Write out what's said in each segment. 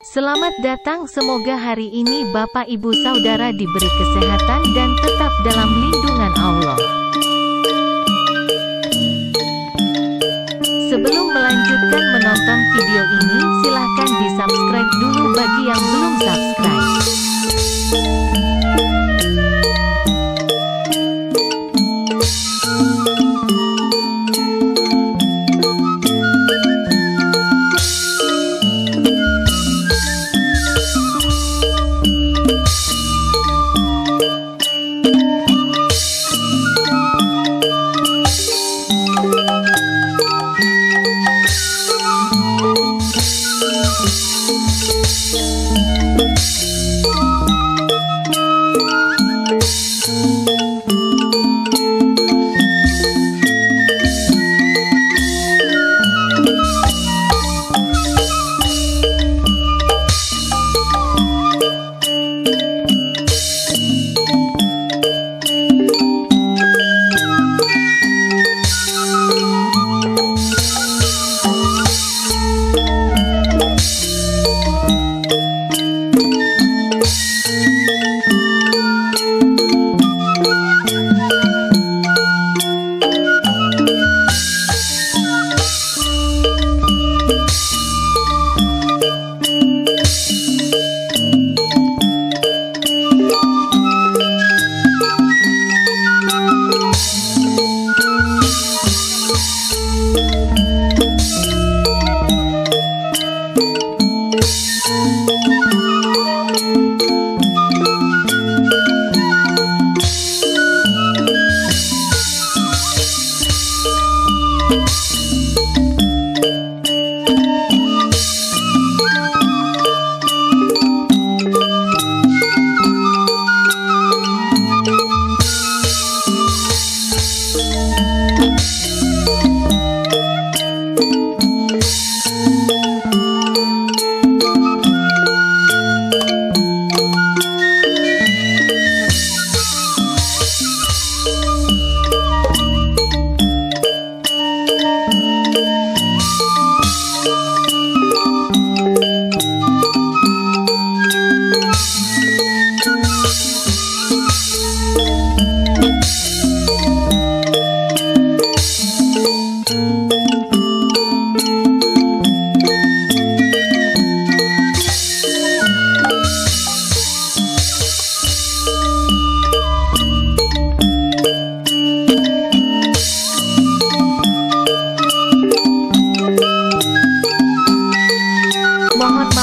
Selamat datang semoga hari ini Bapak Ibu Saudara diberi kesehatan dan tetap dalam lindungan Allah. Sebelum melanjutkan menonton video ini silahkan di subscribe dulu bagi yang belum subscribe. Mohon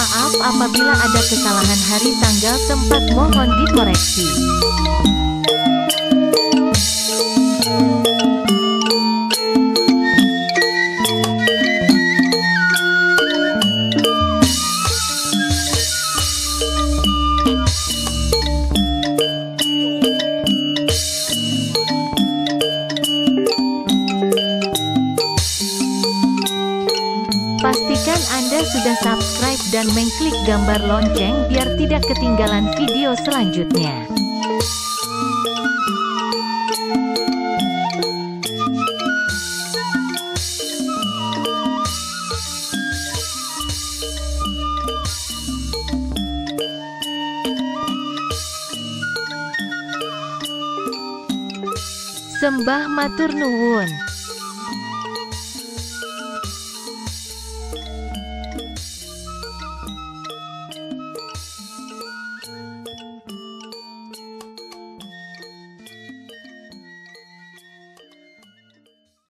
maaf apabila ada kesalahan hari tanggal tempat mohon dikoreksi. Sudah subscribe dan mengklik gambar lonceng biar tidak ketinggalan video selanjutnya. Sembah matur nuwun.